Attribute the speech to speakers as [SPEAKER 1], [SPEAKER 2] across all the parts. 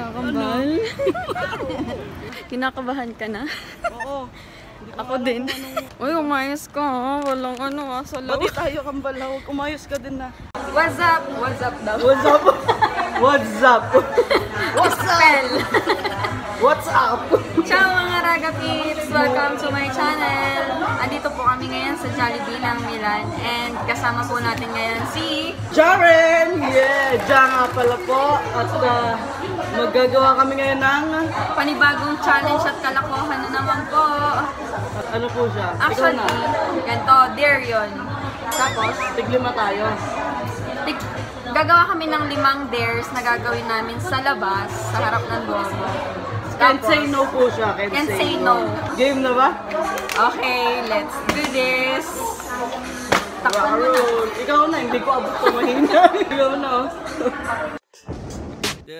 [SPEAKER 1] Ciao, kambal. Kinakabahan ka na?
[SPEAKER 2] Oo.
[SPEAKER 1] Ako din. Uy, umayos ka ha. Walang ano ha. Sa
[SPEAKER 2] Pati tayo kambal. Huwag umayos ka din na.
[SPEAKER 1] What's up? What's up daw?
[SPEAKER 2] What's up? What's up? What's
[SPEAKER 1] Spell.
[SPEAKER 2] What's up?
[SPEAKER 1] Ciao mga Raga Peeps! Welcome to my channel! Andito po kami ngayon sa Jollibee ng Milan and kasama po natin ngayon si...
[SPEAKER 2] Jaren! Yeah! Diyan nga pala po. At uh, maggagawa kami ngayon ng...
[SPEAKER 1] Panibagong challenge at kalakohan na naman po.
[SPEAKER 2] At ano po siya?
[SPEAKER 1] Actually,
[SPEAKER 2] Ikaw na.
[SPEAKER 1] ganito, dare yun. Tapos,
[SPEAKER 2] Tiglima tayo.
[SPEAKER 1] tik- gagawa kami ng limang dares na gagawin namin sa labas, sa harap ng Duomo.
[SPEAKER 2] Can't say no po siya. Can't,
[SPEAKER 1] Can't say no.
[SPEAKER 2] Game na ba?
[SPEAKER 1] Okay, let's do this! Takpan mo na.
[SPEAKER 2] Ikaw na, hindi ko abot kumahina. Ikaw na.
[SPEAKER 3] So,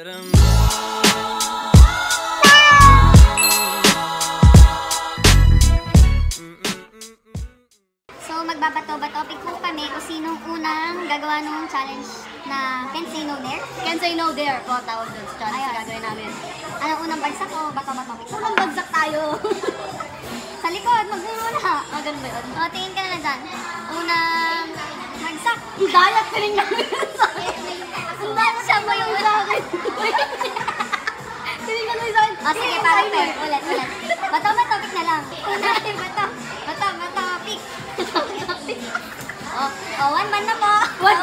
[SPEAKER 3] magbabato-bato pick po kami kung sinong unang gagawa ng challenge na Can Say No Dare.
[SPEAKER 4] Can say no there po tawag doon sa challenge na gagawin namin.
[SPEAKER 3] Ano unang bagsak o bato-bato pick?
[SPEAKER 4] Unang bagsak tayo.
[SPEAKER 3] Sa likod, magmumuna.
[SPEAKER 4] ah, ganun ba yun?
[SPEAKER 3] O, tingin ka na dyan. Unang bagsak.
[SPEAKER 4] Dayat ka rin namin sa
[SPEAKER 3] O, sige, parang fair. Ulit, ulit. Bato-bato pick na lang. Una, bato. Bato-bato pick. O, o, one man na po.
[SPEAKER 4] One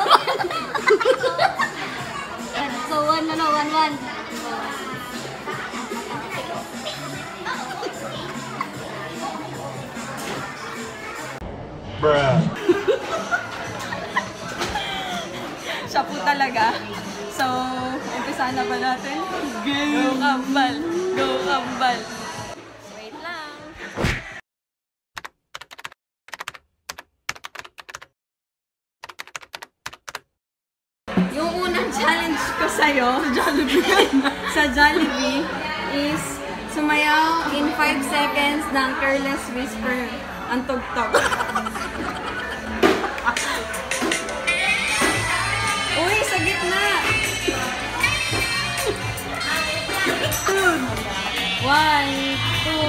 [SPEAKER 4] So, one, ano, one, one.
[SPEAKER 1] Siya po talaga. So, umpisa na ba natin? Go kambal! Go kambal! Wait lang. Yung unang challenge ko sa'yo sa Jollibee, sa Jollibee is sumayaw in 5 seconds ng Careless Whisper ang tugtog. One, two.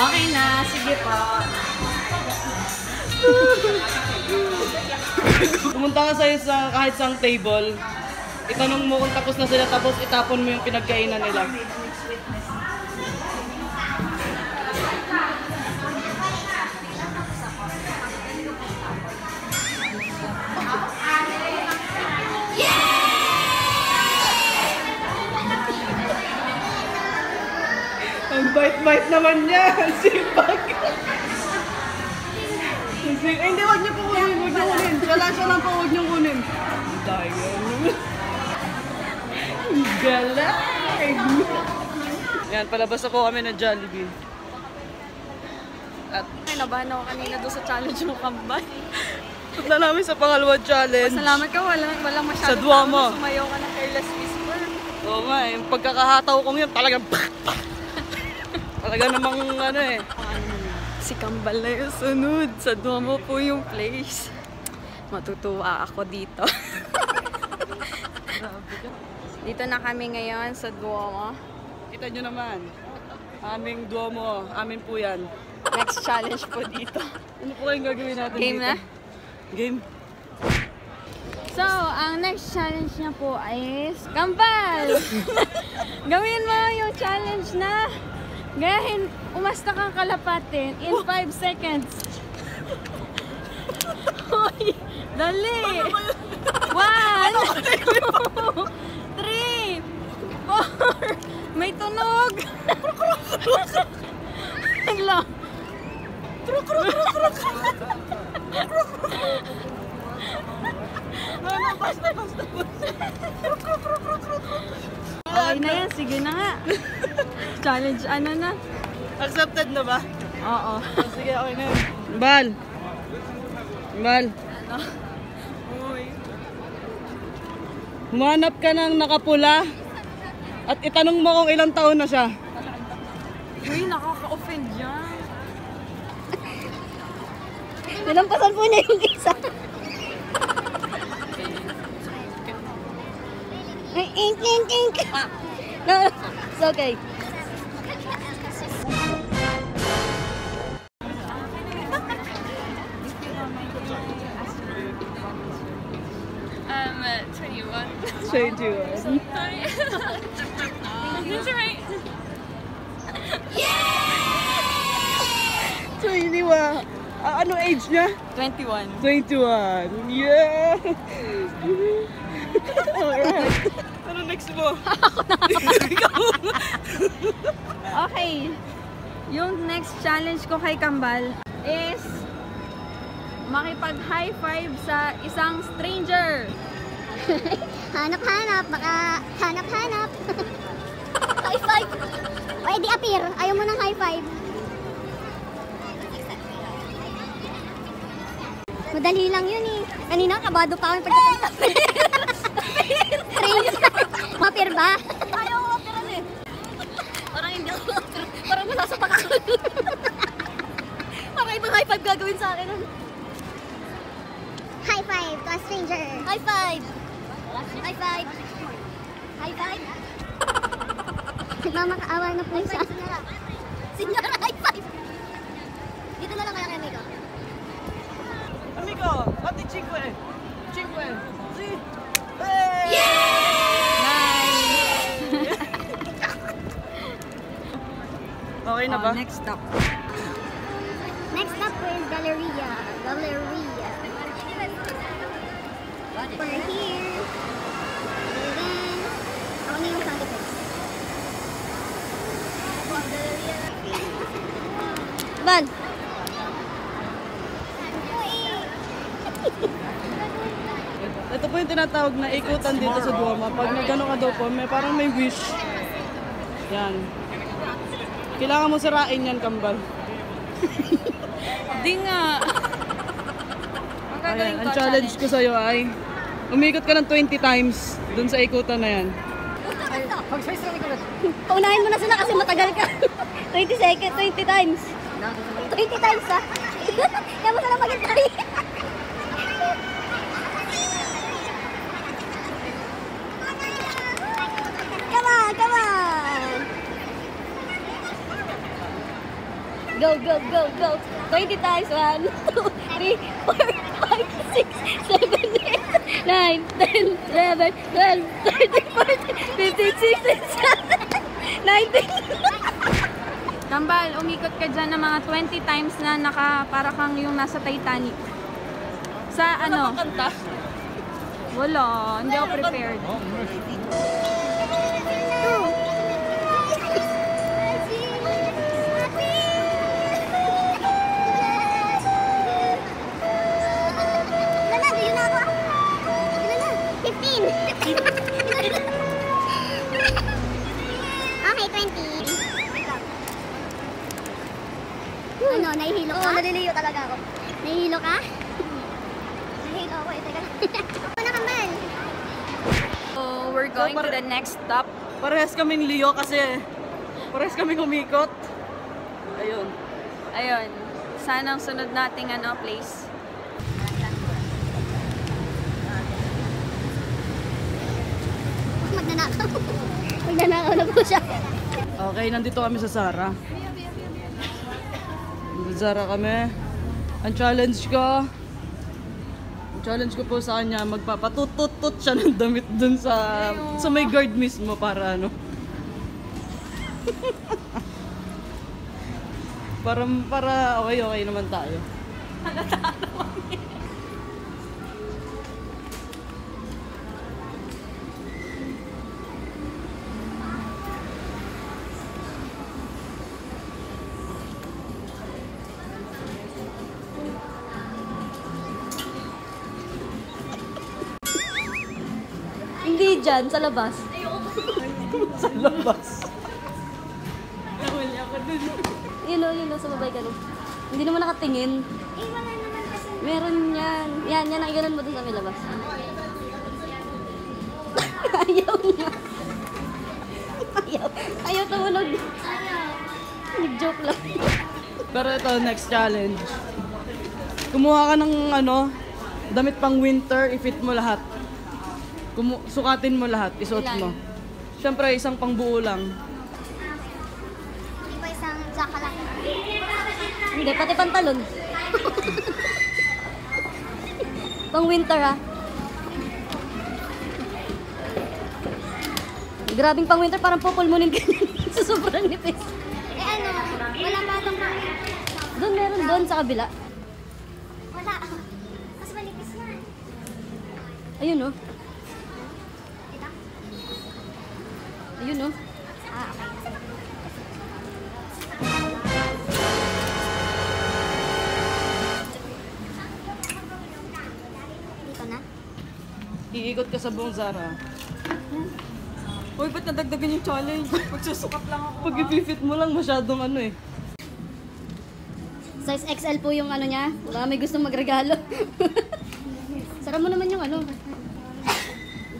[SPEAKER 1] Okay na, sige po.
[SPEAKER 2] Pumunta ka sa kahit isang table, itanong mo kung tapos na sila, tapos itapon mo yung pinagkainan nila. Bait-bait naman niya. Sipag. Kasi, eh, hindi, wag niyo po kunin, wag niyo kunin. Wala siya lang po, wag niyo kunin. Dahil. Galang. Yan, palabas na po kami ng Jollibee. At
[SPEAKER 1] Ay, nabahan ako kanina doon sa challenge mo kambal.
[SPEAKER 2] punta namin sa pangalawang challenge.
[SPEAKER 1] Salamat ka, walang, walang masyadong
[SPEAKER 2] Sa
[SPEAKER 1] tao na Sumayaw ka ng Careless Whisper.
[SPEAKER 2] Oo nga, eh, yung pagkakahataw kong yun, talagang Talaga namang ano eh.
[SPEAKER 1] Si Kambal na yung sunod. Sa Duomo po yung place. Matutuwa ako dito. dito na kami ngayon sa Duomo.
[SPEAKER 2] Kita nyo naman. Aming Duomo, amin po yan.
[SPEAKER 1] Next challenge po dito.
[SPEAKER 2] Ano po kayong gagawin natin
[SPEAKER 1] Game
[SPEAKER 2] dito?
[SPEAKER 1] na?
[SPEAKER 2] Game?
[SPEAKER 1] So, ang next challenge niya po is Kambal! Gawin mo yung challenge na gayahin, umasta kang kalapatin in 5 seconds. Hoy! Dali! One! Two! Three! Four! May tunog! Hala! Okay na yan, sige na nga. Challenge ano na?
[SPEAKER 2] Accepted na ba?
[SPEAKER 1] Oo.
[SPEAKER 2] Oh, sige, okay na yun. Bal! Bal!
[SPEAKER 1] Uy.
[SPEAKER 2] Humanap ka ng nakapula at itanong mo kung ilang taon na siya.
[SPEAKER 1] Uy, nakaka-offend yan.
[SPEAKER 4] Nilampasan po niya yung isa. no, it's okay.
[SPEAKER 1] Um, 21.
[SPEAKER 2] 21.
[SPEAKER 1] Sorry. That's right.
[SPEAKER 2] 21. Ah, ano age niya?
[SPEAKER 1] 21.
[SPEAKER 2] 21. Yeah! Alright. Ano next mo?
[SPEAKER 1] Okay. Yung next challenge ko kay Kambal is makipag-high five sa isang stranger.
[SPEAKER 3] Hanap-hanap, baka hanap-hanap. high five! O, edi appear. Ayaw mo ng high five. Madali lang yun eh. Kanina, kabado pa kami pagkakita. Strange. Mapir ba? Ayaw ko mapiran eh. Parang hindi ako mapir. Parang masasapak ako. Parang ibang high five gagawin sa akin. High five to a stranger. High five. High five. High five. Nagmamakaawa na po siya. Sinyora, high five. Dito na lang kaya kay Miko.
[SPEAKER 2] Amigo, ati Chinkwe. Chinkwe. Si. Okay na ba?
[SPEAKER 1] Oh, next stop.
[SPEAKER 3] Next up is Galleria. Galleria. We're here. And then, ako na yung sound effects.
[SPEAKER 4] Van,
[SPEAKER 2] Ito po yung tinatawag na ikutan dito sa Duomo. Pag may gano'n ka daw po, may parang may wish. Yan. Kailangan mo sirain yan, kambal.
[SPEAKER 1] Di nga. Ang gagawin
[SPEAKER 2] Ayan,
[SPEAKER 1] ko,
[SPEAKER 2] ang challenge ko sa'yo ay umikot ka ng 20 times dun sa ikutan na yan.
[SPEAKER 3] Paunahin mo na sila kasi matagal ka. 20 seconds, 20 times. 20 times ha? Kaya mo sila maghintay. come on, come on.
[SPEAKER 4] Go, go, go, go. 20 times. 1, 2, 3, 4, 5, 6, 7, 8, 9, 10, 11, 12, 13, 14, 15, 16, 17, 19.
[SPEAKER 1] Kambal, umikot ka dyan ng mga 20 times na naka, para kang yung nasa Titanic. Sa ano? Wala, hindi ako prepared.
[SPEAKER 3] Ilan
[SPEAKER 2] Parehas kaming Leo kasi parehas kaming umikot. Ayun.
[SPEAKER 1] Ayun. Sana ang sunod nating ano, place.
[SPEAKER 3] Magnanakaw. Magnanakaw na po siya.
[SPEAKER 2] Okay, nandito kami sa Zara. Sa Zara kami. Ang challenge ko, challenge ko po sa kanya, magpapatutut-tut siya ng damit dun sa, sa may guard mismo para ano. para, para okay, okay naman tayo.
[SPEAKER 4] Hindi dyan, sa labas.
[SPEAKER 2] sa labas.
[SPEAKER 4] Yun o, yun o, sa babay ka no. Hindi naman nakatingin.
[SPEAKER 3] Eh, wala naman kasi.
[SPEAKER 4] Meron yan. Yan, yan ang iganon mo dun sa may labas. Ayaw niya. Ayaw. Ayaw tumunog. Nag-joke lang.
[SPEAKER 2] Pero ito, next challenge. Kumuha ka ng ano, damit pang winter, i-fit mo lahat. Kumu sukatin mo lahat, isuot
[SPEAKER 1] Ilan?
[SPEAKER 2] mo. Siyempre, isang pangbuo lang.
[SPEAKER 3] Hindi pa isang tsaka lang.
[SPEAKER 4] Hindi, pati pantalon. Pang winter ha. Grabing pang winter, parang pupulmunin ka sa sobrang nipis.
[SPEAKER 3] Eh ano, wala ba itong
[SPEAKER 4] Doon meron doon sa kabila.
[SPEAKER 3] Wala. Mas manipis yan.
[SPEAKER 4] Ayun oh.
[SPEAKER 3] Dito?
[SPEAKER 4] Ayun oh.
[SPEAKER 3] Ah, okay. Dito na?
[SPEAKER 2] Iikot ka sa buong Zara.
[SPEAKER 1] Uy, ba't nadagdagan yung challenge? Magsusukat lang ako.
[SPEAKER 2] Pag i-fit mo lang, masyadong ano eh.
[SPEAKER 4] Size XL po yung ano niya. Baka may gustong magregalo. Sara mo naman yung ano.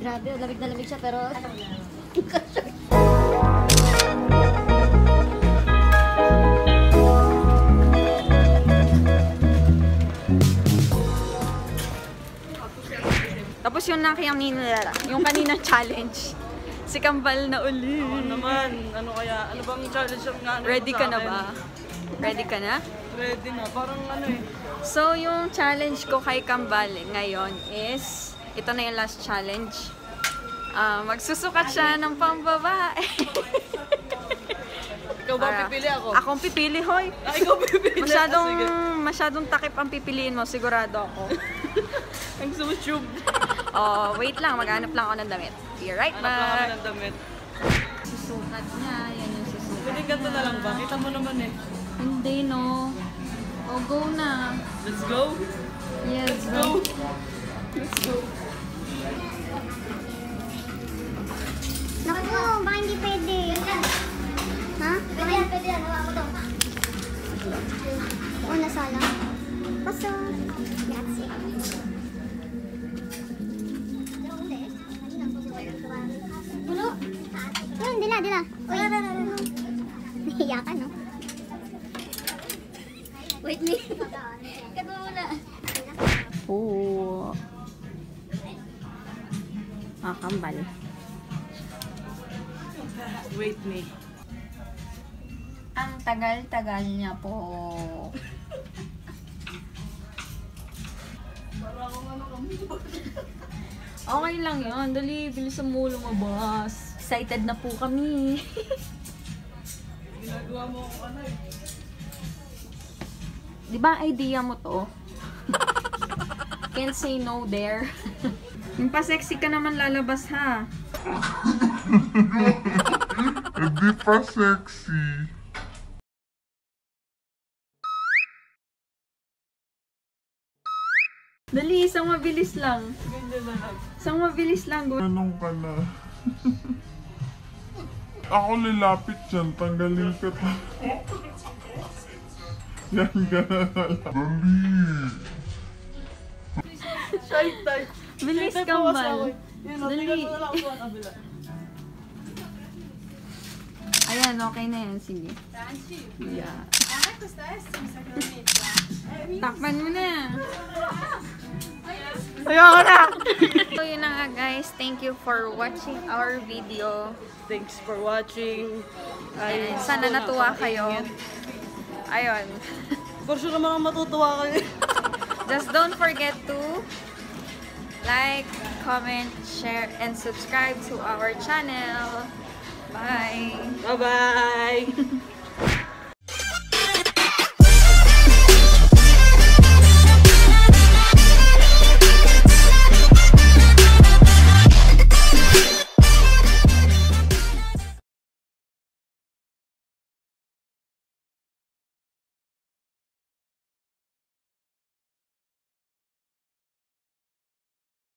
[SPEAKER 4] Grabe, oh, lamig na lamig siya pero...
[SPEAKER 1] Tapos yung nakiyaminilala, yung kaninang challenge. Si Kambal na uli.
[SPEAKER 2] Oo naman, ano kaya, ano bang challenge yung nga? ano
[SPEAKER 1] Ready ka na ba? Ready ka na?
[SPEAKER 2] Ready na, parang ano eh.
[SPEAKER 1] So, yung challenge ko kay Kambal ngayon is, ito na yung last challenge. Ah, magsusukat siya ng pambabae.
[SPEAKER 2] Ikaw ba
[SPEAKER 1] Para-
[SPEAKER 2] pipili ako?
[SPEAKER 1] Akong pipili, hoy.
[SPEAKER 2] Ah, ikaw pipili.
[SPEAKER 1] Masyadong,
[SPEAKER 2] Ah,
[SPEAKER 1] masyadong takip ang pipiliin mo, sigurado ako.
[SPEAKER 2] Ang susub.
[SPEAKER 1] Oh, wait lang, maghanap lang ako ng damit. Be right
[SPEAKER 2] Hanap lang
[SPEAKER 1] back.
[SPEAKER 2] ng damit.
[SPEAKER 1] Susukat niya, yan yung susukat.
[SPEAKER 2] Pwede ganito na lang ba? Kita mo naman eh.
[SPEAKER 1] Hindi, no. Oh, go na.
[SPEAKER 2] Let's go.
[SPEAKER 1] Yes,
[SPEAKER 2] Let's go. Let's go.
[SPEAKER 3] Naku, baka hindi pwede. Ha? Pwede yan, pwede yan. Hawa ko to. O, nasala. Paso. Grazie. Pulo. Yun, dila, dila. Uy. Nahiya ka, no?
[SPEAKER 4] Wait me. Kat muna.
[SPEAKER 1] Oo. Ah, kambal.
[SPEAKER 2] Wait me.
[SPEAKER 1] Ang tagal-tagal niya po. Okay lang yan. Dali, bilisan mo lumabas. Excited na po kami.
[SPEAKER 2] Ginagawa mo ako ano eh.
[SPEAKER 1] Di ba idea mo to? Can't say no there. Yung pa-sexy ka naman lalabas ha.
[SPEAKER 5] Hindi pa sexy.
[SPEAKER 1] Dali, isang mabilis lang. Isang mabilis lang. Go.
[SPEAKER 5] Anong ka na? Ako lilapit dyan, tanggalin ka ta. Yan ka na lang. Dali.
[SPEAKER 2] Shy type.
[SPEAKER 1] Bilis
[SPEAKER 2] Shy type
[SPEAKER 1] kambal.
[SPEAKER 2] ako sa akin. Yun, o,
[SPEAKER 1] Dali. Ayan, okay na yan. Sige. Yeah. Takpan mo na.
[SPEAKER 2] Ayoko na!
[SPEAKER 1] So yun na nga guys. Thank you for watching our video.
[SPEAKER 2] Thanks for watching. Ay,
[SPEAKER 1] sana natuwa kayo. Ayun.
[SPEAKER 2] For sure naman ang matutuwa kayo.
[SPEAKER 1] Just don't forget to like, comment, share, and subscribe to our channel. Bye!
[SPEAKER 2] Bye-bye!